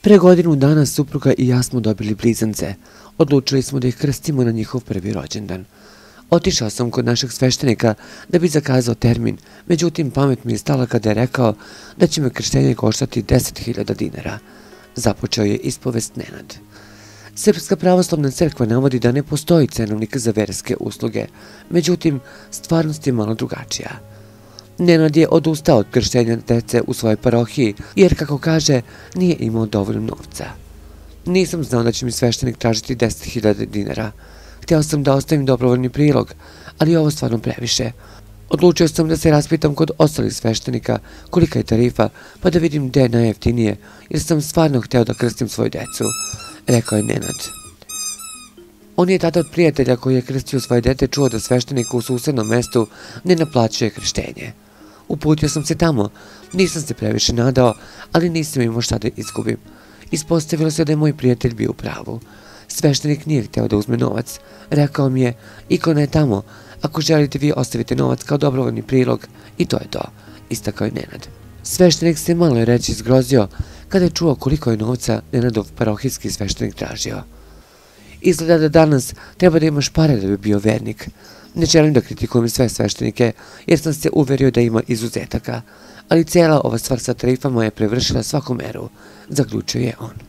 Pre godinu dana supruga i ja smo dobili blizance. Odlučili smo da ih krstimo na njihov prvi rođendan. Otišao sam kod našeg sveštenika da bi zakazao termin, međutim pamet mi je stala kada je rekao da će me krštenje koštati 10.000 dinara. Započeo je ispovest Nenad. Srpska pravoslavna crkva navodi da ne postoji cenovnik za verske usluge, međutim, stvarnost je malo drugačija. Nenad je odustao od krštenja dece u svojoj parohiji, jer, kako kaže, nije imao dovoljno novca. Nisam znao da će mi sveštenik tražiti 10.000 dinara. Htio sam da ostavim dobrovoljni prilog, ali ovo stvarno previše. Odlučio sam da se raspitam kod ostalih sveštenika kolika je tarifa, pa da vidim gde je najjeftinije, jer sam stvarno htio da krstim svoju decu, rekao je Nenad. On je tada od prijatelja koji je krstio svoje dete čuo da sveštenik u susednom mestu ne naplaćuje krštenje. Uputio sam se tamo, nisam se previše nadao, ali nisam imao šta da izgubim. Ispostavilo se da je moj prijatelj bio u pravu. Sveštenik nije hteo da uzme novac. Rekao mi je, ikona je tamo, ako želite vi ostavite novac kao dobrovoljni prilog i to je to, istakao je Nenad. Sveštenik se malo je reći zgrozio kada je čuo koliko je novca Nenadov parohijski sveštenik tražio. Izgleda da danas treba da imaš pare da bi bio vernik. Ne želim da kritikujem sve sveštenike jer sam se uverio da ima izuzetaka, ali cijela ova stvar sa tarifama je prevršila svaku meru, zaključuje on.